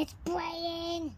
It's Brian.